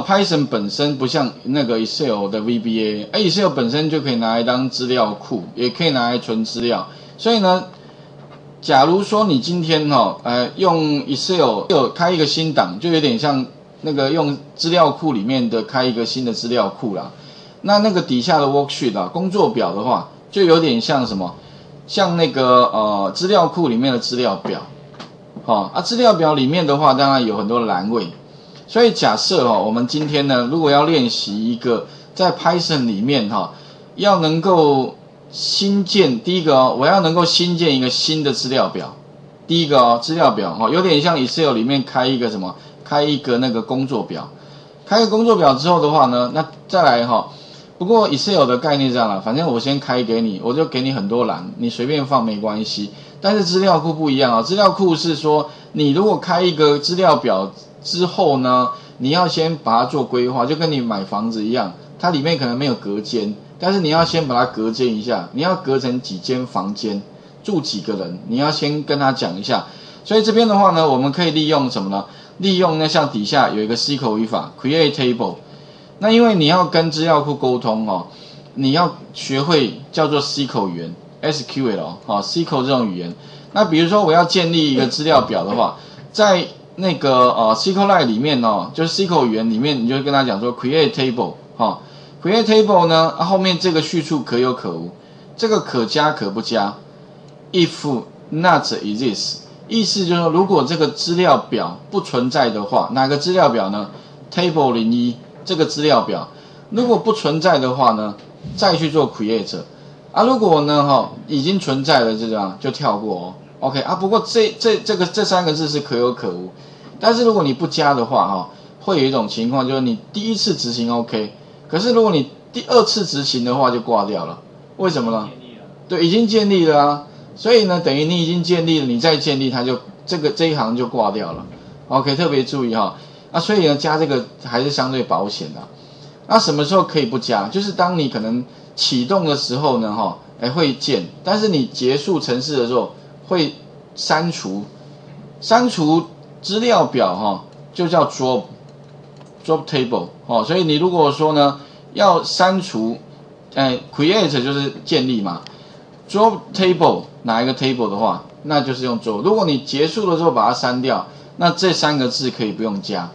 ，Python 本身不像那个 Excel 的 VBA，Excel 本身就可以拿来当资料库，也可以拿来存资料。所以呢，假如说你今天哈，呃，用 Excel 有开一个新档，就有点像那个用资料库里面的开一个新的资料库啦。那那个底下的 Worksheet 啊，工作表的话，就有点像什么，像那个呃资料库里面的资料表，好啊，资料表里面的话，当然有很多栏位。所以假设哈，我们今天呢，如果要练习一个在 Python 里面哈，要能够新建第一个哦，我要能够新建一个新的资料表。第一个哦，资料表哈，有点像 Excel 里面开一个什么，开一个那个工作表。开个工作表之后的话呢，那再来哈，不过 Excel 的概念这样了，反正我先开给你，我就给你很多栏，你随便放没关系。但是资料库不一样啊，资料库是说，你如果开一个资料表。之后呢，你要先把它做规划，就跟你买房子一样，它里面可能没有隔间，但是你要先把它隔间一下，你要隔成几间房间，住几个人，你要先跟他讲一下。所以这边的话呢，我们可以利用什么呢？利用呢，像底下有一个 SQL 语法 Create Table。那因为你要跟资料库沟通哦，你要学会叫做 SQL 语言 SQL 哦，SQL 这种语言。那比如说我要建立一个资料表的话，在那个呃，SQLite 里面哦，就是 SQL 语言里面，你就跟他讲说 create table 哈，create table 呢，后面这个叙述可有可无，这个可加可不加，if not exists，意思就是说，如果这个资料表不存在的话，哪个资料表呢？table 零一这个资料表，如果不存在的话呢，再去做 create，啊，如果呢哈已经存在了，这样就跳过哦。OK 啊，不过这这这个这三个字是可有可无，但是如果你不加的话哈，会有一种情况，就是你第一次执行 OK，可是如果你第二次执行的话就挂掉了，为什么呢？对，已经建立了啊，所以呢，等于你已经建立了，你再建立它就这个这一行就挂掉了。OK，特别注意哈，啊，所以呢加这个还是相对保险的。那什么时候可以不加？就是当你可能启动的时候呢哈，哎会建，但是你结束程式的时候。会删除删除资料表哈，就叫 drop drop table 哦，所以你如果说呢要删除，哎 create 就是建立嘛，drop table 哪一个 table 的话，那就是用 drop。如果你结束了之后把它删掉，那这三个字可以不用加，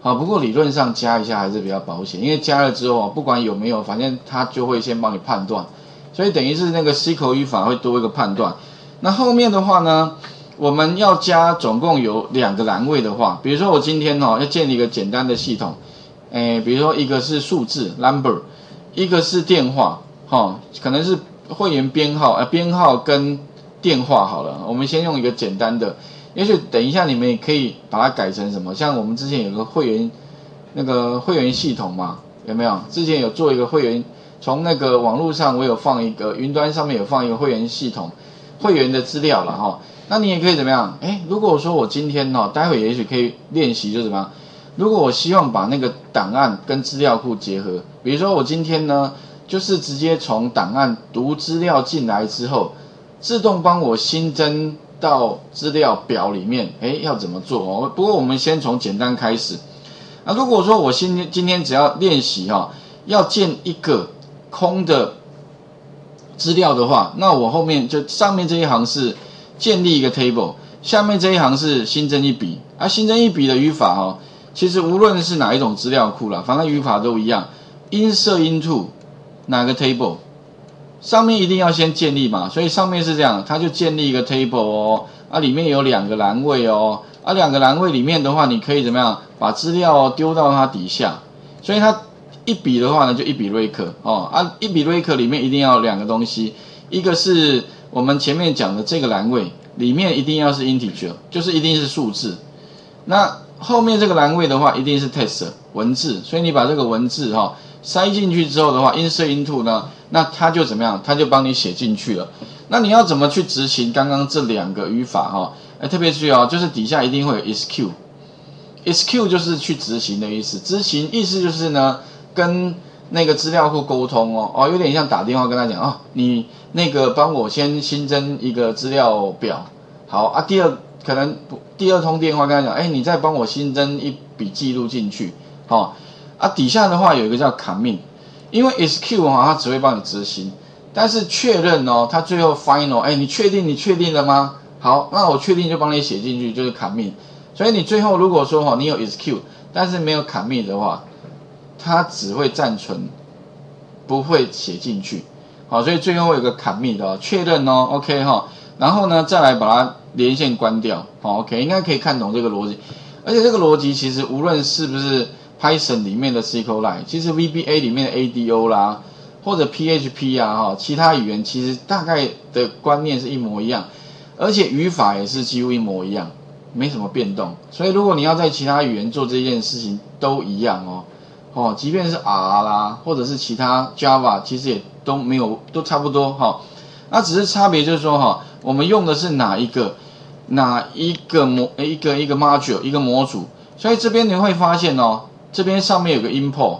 好，不过理论上加一下还是比较保险，因为加了之后不管有没有，反正它就会先帮你判断，所以等于是那个 SQL 语法会多一个判断。那后面的话呢，我们要加总共有两个栏位的话，比如说我今天哦要建立一个简单的系统，诶，比如说一个是数字 number，一个是电话，哈，可能是会员编号，呃，编号跟电话好了，我们先用一个简单的，也许等一下你们也可以把它改成什么，像我们之前有个会员那个会员系统嘛，有没有？之前有做一个会员，从那个网络上我有放一个云端上面有放一个会员系统。会员的资料了哈，那你也可以怎么样？哎，如果说我今天哈，待会也许可以练习，就怎么样？如果我希望把那个档案跟资料库结合，比如说我今天呢，就是直接从档案读资料进来之后，自动帮我新增到资料表里面，哎，要怎么做哦？不过我们先从简单开始。那如果说我今天今天只要练习哈，要建一个空的。资料的话，那我后面就上面这一行是建立一个 table，下面这一行是新增一笔。啊新增一笔的语法哦，其实无论是哪一种资料库啦，反正语法都一样。insert into 哪个 table，上面一定要先建立嘛，所以上面是这样，它就建立一个 table 哦，啊里面有两个栏位哦，啊两个栏位里面的话，你可以怎么样把资料丢到它底下，所以它。一笔的话呢，就一笔瑞克哦啊，一笔瑞克里面一定要两个东西，一个是我们前面讲的这个栏位里面一定要是 integer，就是一定是数字。那后面这个栏位的话，一定是 text 文字，所以你把这个文字哈塞进去之后的话，insert into 呢，那它就怎么样？它就帮你写进去了。那你要怎么去执行刚刚这两个语法哈？哎，特别注意哦，就是底下一定会有 execute，execute 就是去执行的意思，执行意思就是呢。跟那个资料库沟通哦，哦，有点像打电话跟他讲哦，你那个帮我先新增一个资料表，好啊。第二可能不，第二通电话跟他讲，哎，你再帮我新增一笔记录进去，好。啊，底下的话有一个叫 commit，因为 SQL 哈，它只会帮你执行，但是确认哦，它最后 final，哎，你确定你确定了吗？好，那我确定就帮你写进去，就是 commit。所以你最后如果说哈，你有 SQ，但是没有砍命的话，它只会暂存，不会写进去。好，所以最后有个 commit 的确认哦，OK 哈，然后呢再来把它连线关掉。好，OK，应该可以看懂这个逻辑。而且这个逻辑其实无论是不是 Python 里面的 SQLite，其实 VBA 里面的 ADO 啦，或者 PHP 啊哈，其他语言其实大概的观念是一模一样，而且语法也是几乎一模一样。没什么变动，所以如果你要在其他语言做这件事情都一样哦，哦，即便是 R 啦，或者是其他 Java，其实也都没有，都差不多哈。那只是差别就是说哈，我们用的是哪一个哪一个模一个一个 module 一个模组，所以这边你会发现哦，这边上面有个 import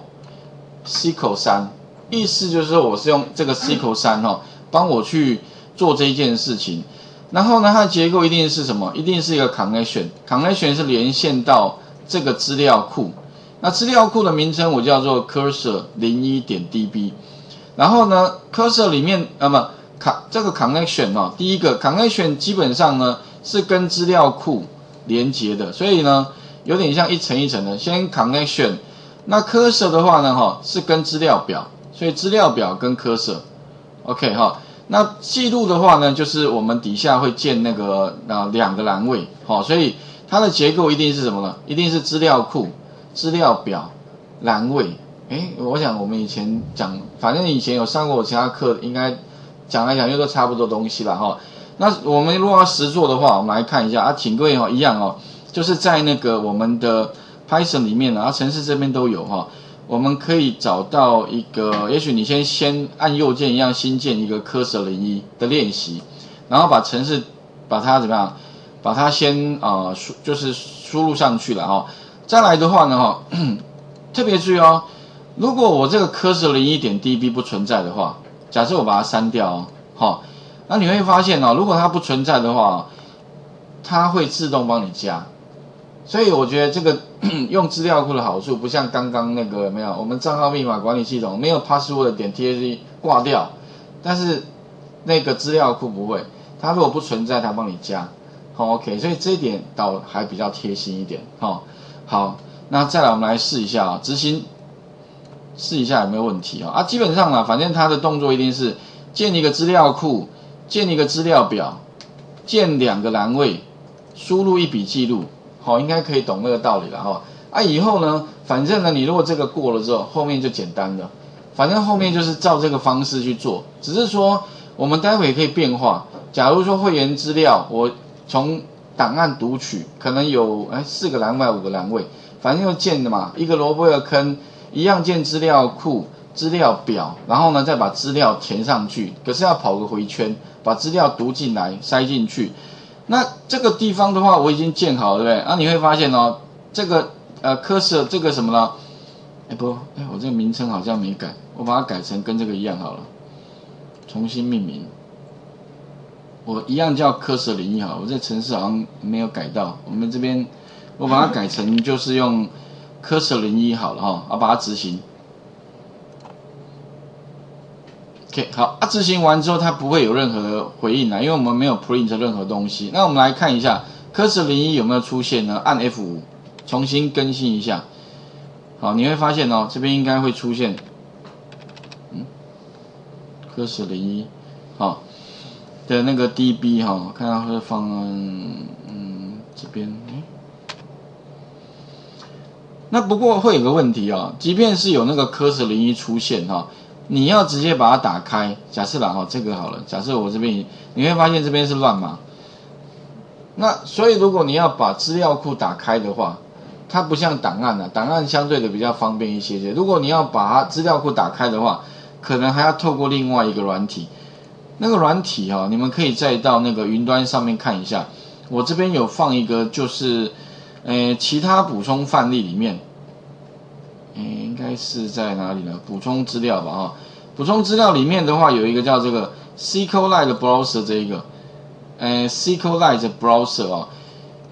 SQL 三，意思就是说我是用这个 SQL 三哈，帮我去做这一件事情。然后呢，它的结构一定是什么？一定是一个 connection，connection 是连线到这个资料库。那资料库的名称我叫做 cursor 零一点 db。然后呢，cursor 里面，那么 con 这个 connection 哦，第一个 connection 基本上呢是跟资料库连接的，所以呢有点像一层一层的。先 connection，那 cursor 的话呢，哈是跟资料表，所以资料表跟 cursor，OK 哈。那记录的话呢，就是我们底下会建那个啊两个栏位，好，所以它的结构一定是什么呢？一定是资料库、资料表、栏位。诶，我想我们以前讲，反正以前有上过我其他课，应该讲来讲去都差不多东西了哈。那我们如果要实做的话，我们来看一下啊，请各位一样哦，就是在那个我们的 Python 里面呢，啊，城市这边都有哈。我们可以找到一个，也许你先先按右键一样新建一个 cursor 零一的练习，然后把城市把它怎么样，把它先啊输就是输入上去了哈。再来的话呢哈，特别注意哦，如果我这个 cursor 零一点 db 不存在的话，假设我把它删掉哦，好，那你会发现哦，如果它不存在的话，它会自动帮你加。所以我觉得这个 用资料库的好处，不像刚刚那个没有我们账号密码管理系统没有 password 点 t a c 挂掉，但是那个资料库不会，它如果不存在，它帮你加，好 OK，所以这一点倒还比较贴心一点，好，好，那再来我们来试一下啊，执行，试一下有没有问题啊？啊，基本上啊，反正它的动作一定是建一个资料库，建一个资料表，建两个栏位，输入一笔记录。好，应该可以懂那个道理了哈。啊，以后呢，反正呢，你如果这个过了之后，后面就简单了。反正后面就是照这个方式去做，只是说我们待会可以变化。假如说会员资料，我从档案读取，可能有哎四个栏位、五个栏位，反正又建的嘛，一个萝卜一个坑，一样建资料库、资料表，然后呢再把资料填上去，可是要跑个回圈，把资料读进来、塞进去。那这个地方的话，我已经建好了，对不对？啊，你会发现哦，这个呃科室这个什么呢？哎不，哎我这个名称好像没改，我把它改成跟这个一样好了，重新命名。我一样叫科舍零一哈，我这城市好像没有改到。我们这边我把它改成就是用科舍零一好了哈，啊把它执行。OK，好啊，执行完之后它不会有任何回应啊，因为我们没有 print 任何东西。那我们来看一下，cursor 零一有没有出现呢？按 F 五重新更新一下。好，你会发现哦，这边应该会出现，嗯，cursor 零一，好，的那个 DB 哈，看到会放嗯这边，那不过会有个问题啊，即便是有那个 cursor 零一出现哈。你要直接把它打开，假设啦哈，这个好了，假设我这边，你会发现这边是乱码。那所以如果你要把资料库打开的话，它不像档案啊，档案相对的比较方便一些些。如果你要把它资料库打开的话，可能还要透过另外一个软体。那个软体哈，你们可以再到那个云端上面看一下。我这边有放一个，就是，呃，其他补充范例里面。应该是在哪里呢？补充资料吧，哈，补充资料里面的话，有一个叫这个 SQLite Browser 这一个，呃，SQLite Browser 啊，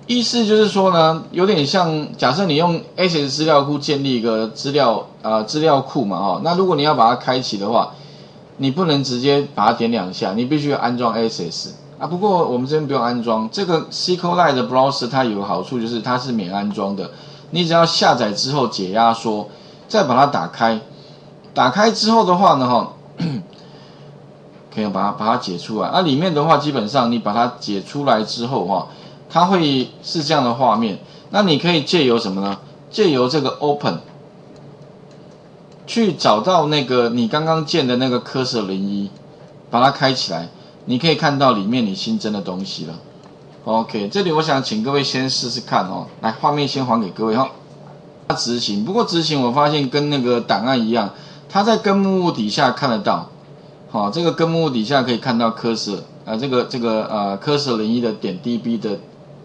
意思就是说呢，有点像假设你用 S 资料库建立一个资料啊资料库嘛哈，那如果你要把它开启的话，你不能直接把它点两下，你必须要安装 Access 啊。不过我们这边不用安装，这个 SQLite 的 Browser 它有个好处就是它是免安装的，你只要下载之后解压缩，再把它打开，打开之后的话呢哈，可以把它把它解出来。那里面的话基本上你把它解出来之后哈。它会是这样的画面，那你可以借由什么呢？借由这个 Open 去找到那个你刚刚建的那个 Cursor 零一，把它开起来，你可以看到里面你新增的东西了。OK，这里我想请各位先试试看哦，来画面先还给各位哈。执行，不过执行我发现跟那个档案一样，它在根目录底下看得到。好，这个根目录底下可以看到 Cursor 啊，这个这个呃 Cursor 零一的点 DB 的。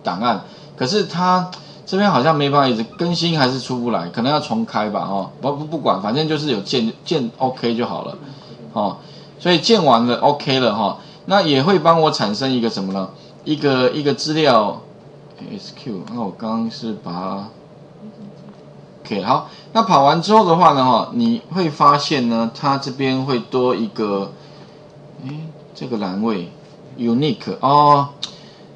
档案，可是它这边好像没办法一直更新，还是出不来，可能要重开吧，哦，不不不管，反正就是有建建 OK 就好了，哦，所以建完了 OK 了哈，那也会帮我产生一个什么呢？一个一个资料 SQ，那我刚刚是把它 OK 好，那跑完之后的话呢，哈，你会发现呢，它这边会多一个，哎，这个栏位 Unique 哦。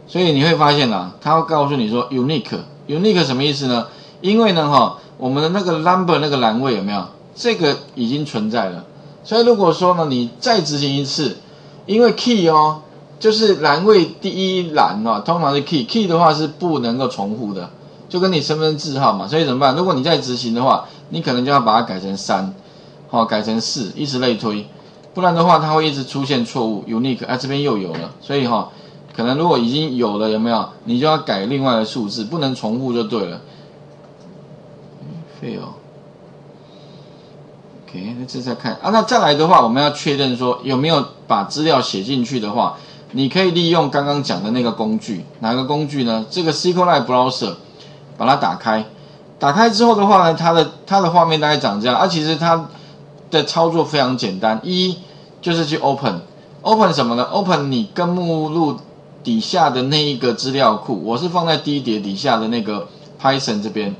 所以你会发现啊，它会告诉你说 unique unique 什么意思呢？因为呢，哈，我们的那个 number 那个栏位有没有？这个已经存在了。所以如果说呢，你再执行一次，因为 key 哦，就是栏位第一栏哦，通常是 key，key 的话是不能够重复的，就跟你身份证号嘛。所以怎么办？如果你再执行的话，你可能就要把它改成三，好，改成四，以此类推，不然的话它会一直出现错误。unique 啊，这边又有了，所以哈。可能如果已经有了，有没有？你就要改另外的数字，不能重复就对了。fail。OK，那这再看啊，那再来的话，我们要确认说有没有把资料写进去的话，你可以利用刚刚讲的那个工具，哪个工具呢？这个 SQLite Browser，把它打开。打开之后的话呢，它的它的画面大概长这样。啊，其实它的操作非常简单，一就是去 Open，Open 什么呢？Open 你跟目录。底下的那一个资料库，我是放在第一叠底下的那个 Python 这边，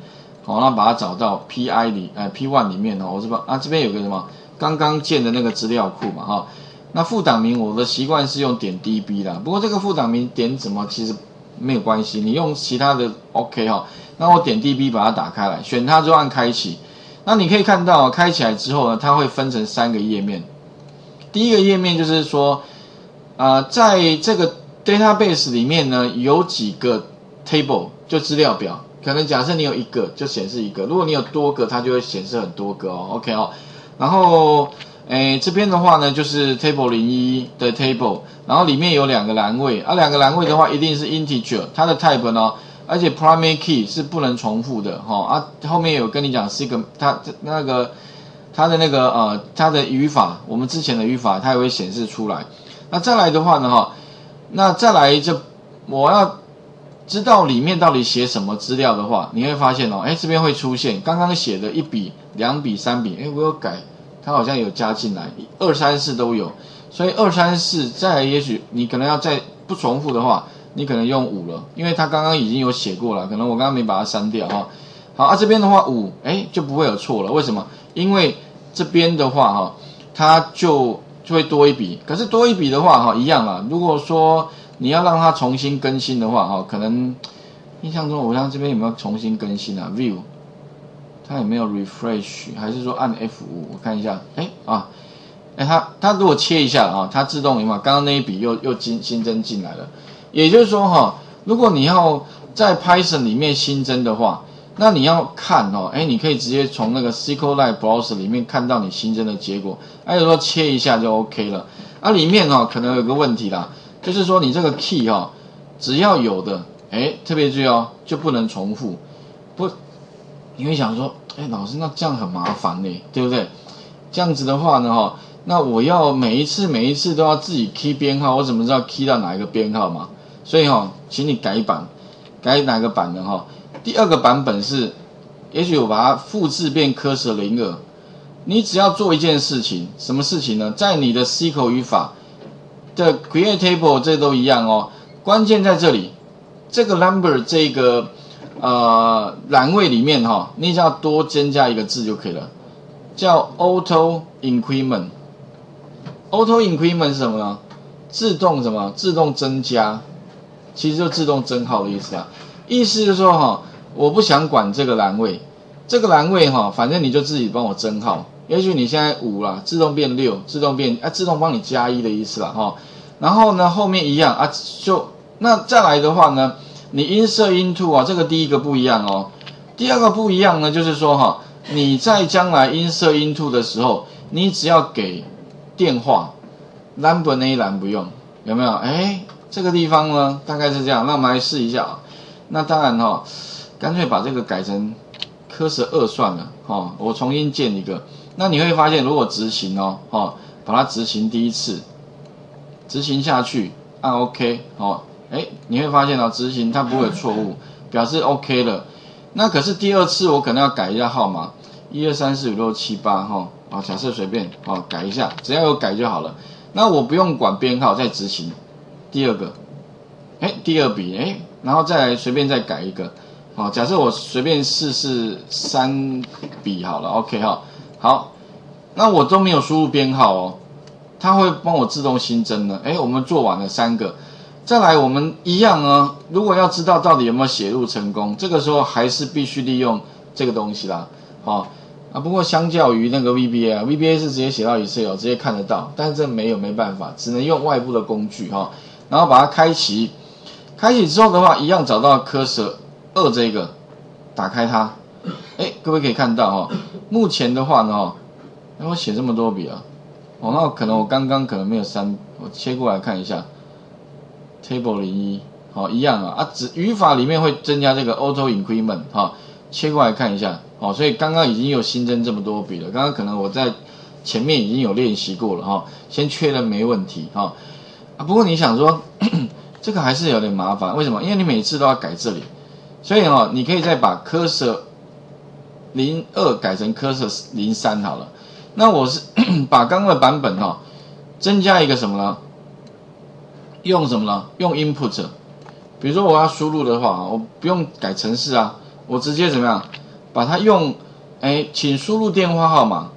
好，那把它找到 Pi 里，哎，P one 里面哦，我是把啊这边有个什么刚刚建的那个资料库嘛，哈，那副档名我的习惯是用点 DB 的，不过这个副档名点怎么其实没有关系，你用其他的 OK 哈，那我点 DB 把它打开来，选它之后按开启，那你可以看到开起来之后呢，它会分成三个页面，第一个页面就是说，啊，在这个 database 里面呢有几个 table 就资料表，可能假设你有一个就显示一个，如果你有多个，它就会显示很多个哦。OK 哦，然后诶这边的话呢就是 table 零一的 table，然后里面有两个栏位，啊两个栏位的话一定是 integer，它的 type 呢，而且 primary key 是不能重复的哈啊后面有跟你讲是一个它那个它的那个呃它的语法，我们之前的语法它也会显示出来。那再来的话呢哈。那再来就我要知道里面到底写什么资料的话，你会发现哦，哎，这边会出现刚刚写的一笔、两笔、三笔，哎，我有改，它好像有加进来，二三四都有，所以二三四再也许你可能要再不重复的话，你可能用五了，因为它刚刚已经有写过了，可能我刚刚没把它删掉哈。好啊，这边的话五，哎，就不会有错了，为什么？因为这边的话哈，它就。就会多一笔，可是多一笔的话，哈，一样啊。如果说你要让它重新更新的话，哈，可能印象中我像这边有没有重新更新啊？View，它有没有 refresh？还是说按 F 五？我看一下，哎啊，哎，它它如果切一下啊，它自动有嘛？刚刚那一笔又又新新增进来了。也就是说，哈，如果你要在 Python 里面新增的话。那你要看哦，哎，你可以直接从那个 SQLite Browser 里面看到你新增的结果，还有说切一下就 OK 了。啊，里面哦可能有个问题啦，就是说你这个 key 哦，只要有的，哎，特别注意哦，就不能重复。不，你会想说，哎，老师那这样很麻烦呢，对不对？这样子的话呢，哈，那我要每一次每一次都要自己 key 编号，我怎么知道 key 到哪一个编号嘛？所以哈，请你改版，改哪个版的哈？第二个版本是，也许我把它复制变科舍零二。你只要做一件事情，什么事情呢？在你的 SQL 语法的 create table 这都一样哦。关键在这里，这个 number 这个呃栏位里面哈，你只要多增加一个字就可以了，叫 auto increment。auto increment 是什么呢？自动什么？自动增加，其实就自动增号的意思啊。意思就是说哈，我不想管这个栏位，这个栏位哈，反正你就自己帮我增号。也许你现在五啦，自动变六，自动变啊，自动帮你加一的意思啦哈。然后呢，后面一样啊，就那再来的话呢，你 insert into 啊，这个第一个不一样哦。第二个不一样呢，就是说哈，你在将来 insert into 的时候，你只要给电话 number 那一栏不用，有没有？哎，这个地方呢，大概是这样。那我们来试一下啊。那当然哈，干脆把这个改成科十二算了哈。我重新建一个。那你会发现，如果执行哦，哦，把它执行第一次，执行下去按 OK 哦，哎，你会发现哦，执行它不会有错误，表示 OK 了。那可是第二次我可能要改一下号码，一二三四五六七八哈，啊，假设随便哦，改一下，只要有改就好了。那我不用管编号，再执行第二个，哎，第二笔哎，然后再来随便再改一个，好，假设我随便试试三笔好了，OK 哈。好，那我都没有输入编号哦，它会帮我自动新增的。哎，我们做完了三个，再来我们一样呢。如果要知道到底有没有写入成功，这个时候还是必须利用这个东西啦。好啊，不过相较于那个 VBA 啊，VBA 是直接写到 Excel 直接看得到，但是这没有没办法，只能用外部的工具哈，然后把它开启。开启之后的话，一样找到 Cursor 二这个，打开它。哎，各位可以看到哈，目前的话呢，哎，我写这么多笔啊，哦，那可能我刚刚可能没有删，我切过来看一下，table 零一，好，一样啊，啊，只语法里面会增加这个 auto increment 哈，切过来看一下，哦，所以刚刚已经有新增这么多笔了，刚刚可能我在前面已经有练习过了哈，先确认没问题哈，啊，不过你想说 这个还是有点麻烦，为什么？因为你每次都要改这里，所以哦，你可以再把 cursor 零二改成 cursor 零三好了，那我是 把刚刚的版本哈，增加一个什么呢？用什么呢？用 input，比如说我要输入的话，我不用改程式啊，我直接怎么样？把它用，哎，请输入电话号码，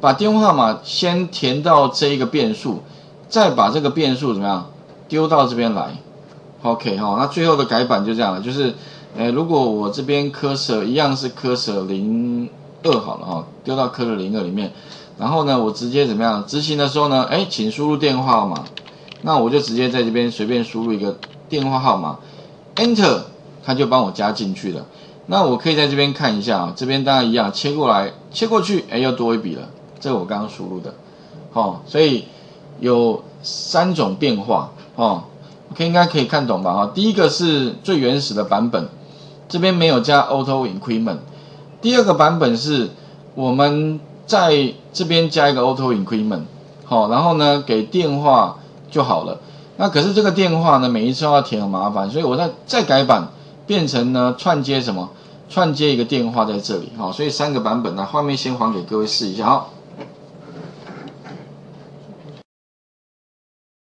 把电话号码先填到这一个变数，再把这个变数怎么样丢到这边来？OK 哈，那最后的改版就这样了，就是。哎，如果我这边科舍一样是科舍零二好了哈，丢到科舍零二里面，然后呢，我直接怎么样执行的时候呢？哎，请输入电话号码，那我就直接在这边随便输入一个电话号码，Enter，它就帮我加进去了。那我可以在这边看一下啊，这边当然一样，切过来切过去，哎，又多一笔了，这我刚刚输入的，哦，所以有三种变化哦，OK，应该可以看懂吧？哈，第一个是最原始的版本。这边没有加 auto increment，第二个版本是我们在这边加一个 auto increment，好，然后呢给电话就好了。那可是这个电话呢每一次要填很麻烦，所以我再再改版变成呢串接什么？串接一个电话在这里，好，所以三个版本呢画面先还给各位试一下，好。